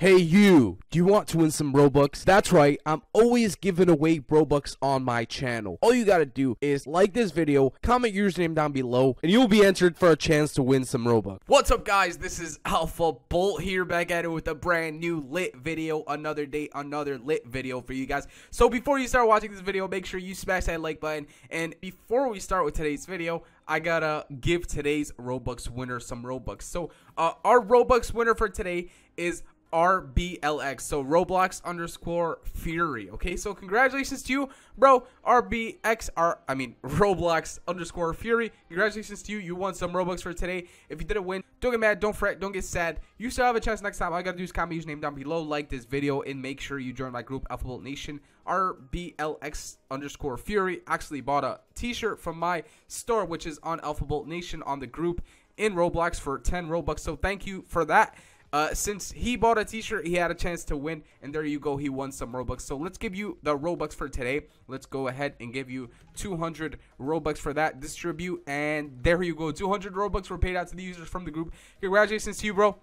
Hey you, do you want to win some Robux? That's right, I'm always giving away Robux on my channel. All you gotta do is like this video, comment your username down below, and you'll be entered for a chance to win some Robux. What's up guys, this is Alpha Bolt here back at it with a brand new lit video, another day, another lit video for you guys. So before you start watching this video, make sure you smash that like button, and before we start with today's video, I gotta give today's Robux winner some Robux. So uh, our Robux winner for today is RBLX. So Roblox underscore Fury. Okay, so congratulations to you, bro. RBX R I mean Roblox underscore Fury. Congratulations to you. You won some Robux for today. If you didn't win, don't get mad, don't fret, don't get sad. You still have a chance next time. All you gotta do is comment username down below, like this video, and make sure you join my group Alpha Bolt Nation. RBLX underscore Fury actually bought a t-shirt from my store, which is on Alpha Bolt Nation on the group in Roblox for 10 Robux. So thank you for that. Uh, since he bought a t-shirt, he had a chance to win, and there you go, he won some Robux. So let's give you the Robux for today. Let's go ahead and give you 200 Robux for that. Distribute, and there you go. 200 Robux were paid out to the users from the group. Congratulations to you, bro.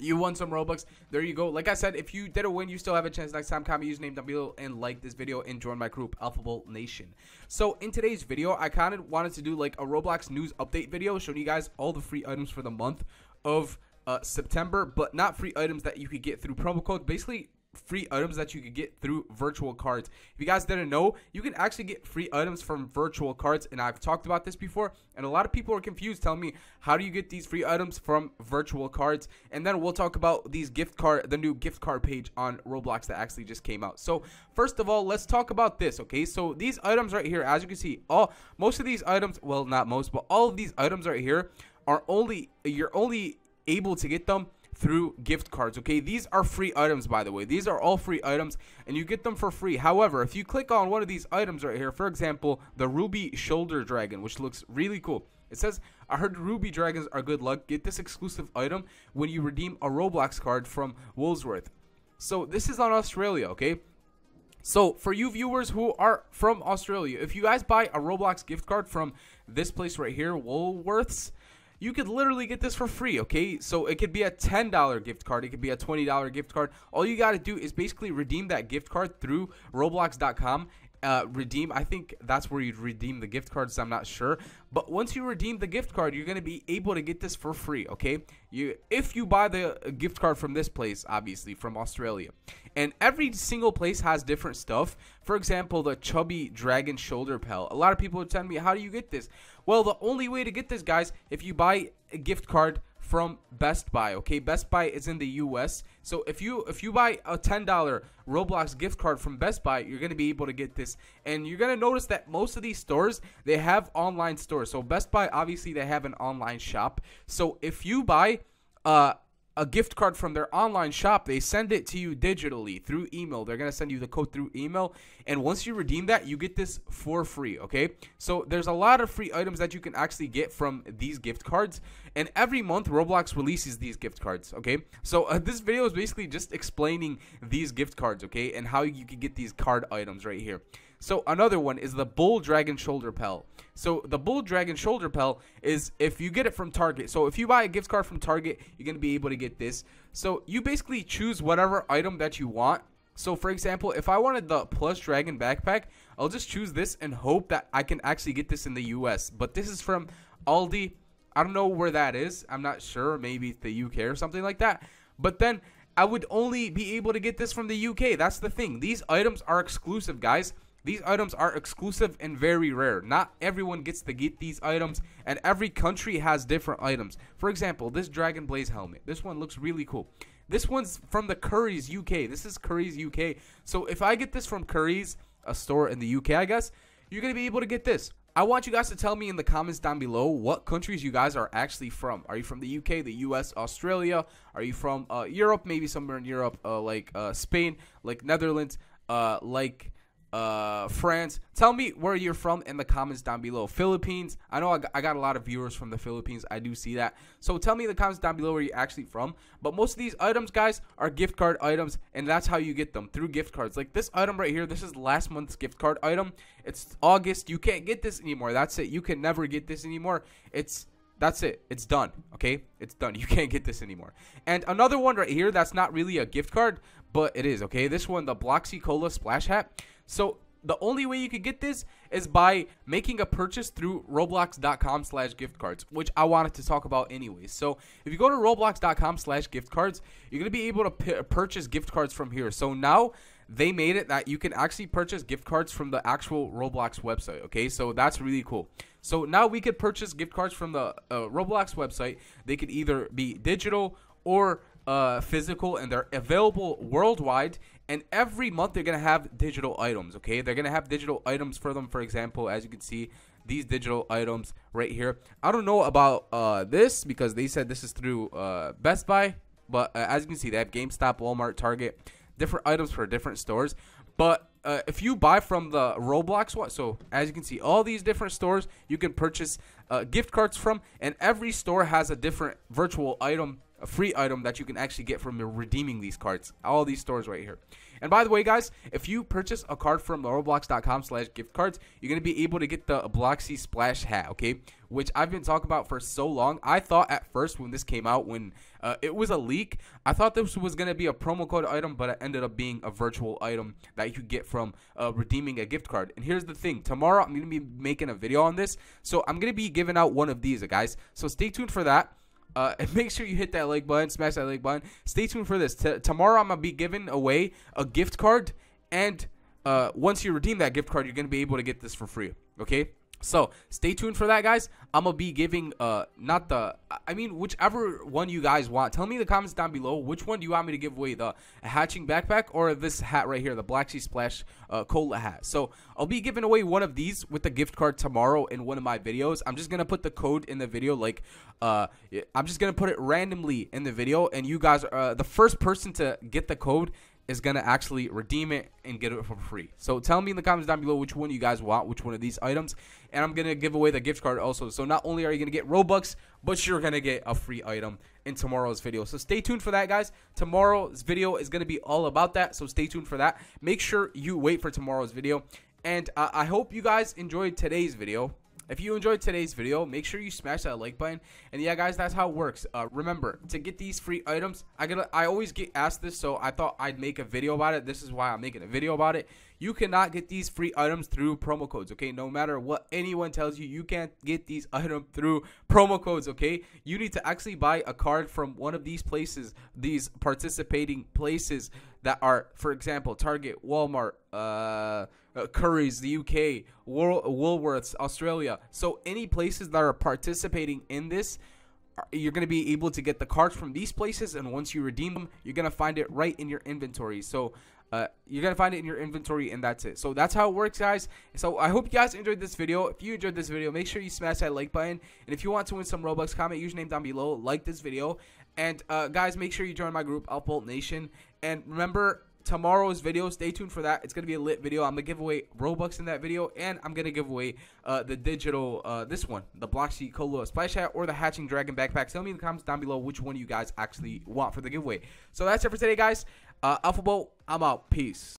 You won some Robux. There you go. Like I said, if you didn't win, you still have a chance next time. Comment username down below and like this video and join my group, Alpha Alphabet Nation. So in today's video, I kind of wanted to do like a Roblox news update video showing you guys all the free items for the month of uh, September, but not free items that you could get through promo code. Basically, free items that you could get through virtual cards. If you guys didn't know, you can actually get free items from virtual cards, and I've talked about this before, and a lot of people are confused telling me, how do you get these free items from virtual cards? And then we'll talk about these gift card, the new gift card page on Roblox that actually just came out. So first of all, let's talk about this, okay? So these items right here, as you can see, all most of these items, well, not most, but all of these items right here are only, you're only able to get them through gift cards okay? These are free items by the way. These are all free items and you get them for free. However if you click on one of these items right here for example the ruby shoulder dragon which looks really cool. It says i heard ruby dragons are good luck. Get this exclusive item when you redeem a roblox card from woolsworth. So this is on australia okay? So for you viewers who are from australia if you guys buy a roblox gift card from this place right here woolworths you could literally get this for free, okay? So it could be a $10 gift card, it could be a $20 gift card. All you got to do is basically redeem that gift card through roblox.com uh, redeem. I think that's where you'd redeem the gift cards. I'm not sure, but once you redeem the gift card, you're gonna be able to get this for free. Okay, you if you buy the uh, gift card from this place, obviously from Australia, and every single place has different stuff. For example, the chubby dragon shoulder pal. A lot of people are telling me, how do you get this? Well, the only way to get this, guys, if you buy a gift card from Best Buy. Okay, Best Buy is in the U.S. So if you if you buy a ten dollar Roblox gift card from Best Buy, you're gonna be able to get this, and you're gonna notice that most of these stores they have online stores. So Best Buy obviously they have an online shop. So if you buy uh a gift card from their online shop. They send it to you digitally through email. They're going to send you the code through email. And once you redeem that, you get this for free, okay? So there's a lot of free items that you can actually get from these gift cards. And every month, Roblox releases these gift cards, okay? So uh, this video is basically just explaining these gift cards, okay? And how you can get these card items right here. So another one is the Bull Dragon Shoulder Pal. So the Bull Dragon Shoulder Pal is if you get it from Target. So if you buy a gift card from Target, you're going to be able to get this. So you basically choose whatever item that you want. So for example, if I wanted the Plush Dragon backpack, I'll just choose this and hope that I can actually get this in the US. But this is from Aldi. I don't know where that is. I'm not sure. Maybe the UK or something like that. But then I would only be able to get this from the UK. That's the thing. These items are exclusive, guys. These items are exclusive and very rare. Not everyone gets to get these items, and every country has different items. For example, this Dragon Blaze helmet. This one looks really cool. This one's from the Curry's UK. This is Curry's UK. So if I get this from Curry's, a store in the UK, I guess, you're going to be able to get this. I want you guys to tell me in the comments down below what countries you guys are actually from. Are you from the UK, the US, Australia? Are you from uh, Europe? Maybe somewhere in Europe, uh, like uh, Spain, like Netherlands, uh, like uh france tell me where you're from in the comments down below philippines i know I got, a lot of viewers from the philippines i do see that so tell me in the comments down below where you're actually from but most of these items guys are gift card items and that's how you get them through gift cards like this item right here this is last month's gift card item it's august you can't get this anymore that's it you can never get this anymore it's That's it. It's done. Okay? It's done. You can't get this anymore. And another one right here that's not really a gift card, but it is. Okay? This one, the Bloxy Cola Splash Hat. So the only way you could get this is by making a purchase through roblox.com slash gift cards which i wanted to talk about anyways so if you go to roblox.com slash gift cards you're going to be able to purchase gift cards from here. So now they made it that you can actually purchase gift cards from the actual roblox website okay? So that's really cool. So now we could purchase gift cards from the uh, roblox website. They could either be digital or uh, physical and they're available worldwide and every month they're gonna have digital items okay? They're gonna have digital items for them. For example as you can see these digital items right here. I don't know about uh, this because they said this is through uh, best buy. But uh, as you can see they have gamestop walmart target different items for different stores. But uh, if you buy from the Roblox one, so as you can see, all these different stores you can purchase uh, gift cards from, and every store has a different virtual item a free item that you can actually get from redeeming these cards. All these stores right here. And by the way, guys, if you purchase a card from roblox.com slash gift cards, you're going to be able to get the Bloxy Splash hat, okay? Which I've been talking about for so long. I thought at first when this came out, when uh, it was a leak, I thought this was going to be a promo code item, but it ended up being a virtual item that you get from uh, redeeming a gift card. And here's the thing. Tomorrow, I'm going to be making a video on this. So I'm going to be giving out one of these, guys. So stay tuned for that. Uh, and make sure you hit that like button, smash that like button. Stay tuned for this. T- tomorrow, I'm gonna be giving away a gift card, and uh, once you redeem that gift card, you're gonna be able to get this for free. Okay. So stay tuned for that, guys. I'm gonna be giving uh not the I mean whichever one you guys want. Tell me in the comments down below which one do you want me to give away the hatching backpack or this hat right here, the Bloxy Splash uh, cola hat. So I'll be giving away one of these with the gift card tomorrow in one of my videos. I'm just gonna put the code in the video, like uh I'm just gonna put it randomly in the video, and you guys are uh, the first person to get the code is gonna actually redeem it and get it for free. So tell me in the comments down below which one you guys want, which one of these items, and I'm gonna give away the gift card also. So not only are you gonna get Robux, but you're gonna get a free item in tomorrow's video. So stay tuned for that, guys. Tomorrow's video is gonna be all about that. So stay tuned for that. Make sure you wait for tomorrow's video, and uh, I hope you guys enjoyed today's video. If you enjoyed today's video, make sure you smash that like button. And yeah, guys, that's how it works. Uh, remember, to get these free items, I get I always get asked this, so I thought I'd make a video about it. This is why I'm making a video about it. You cannot get these free items through promo codes, okay? No matter what anyone tells you, you can't get these items through promo codes, okay? You need to actually buy a card from one of these places, these participating places that are, for example, Target, Walmart, uh, uh, Curry's, the UK, Wool- Woolworths, Australia. So any places that are participating in this, you're going to be able to get the cards from these places, and once you redeem them, you're going to find it right in your inventory. So uh, you're gonna find it in your inventory and that's it. So that's how it works guys. So i hope you guys enjoyed this video. If you enjoyed this video make sure you smash that like button. And if you want to win some robux comment your username down below like this video. And uh, guys make sure you join my group Alpha Bolt nation. And remember tomorrow's video. Stay tuned for that. It's gonna be a lit video. I'm gonna give away Robux in that video, and I'm gonna give away uh, the digital uh, this one, the Bloxy Cola Splash Hat or the Hatching Dragon backpack. Tell me in the comments down below which one you guys actually want for the giveaway. So that's it for today, guys. Uh, Alpha Bolt, I'm out. Peace.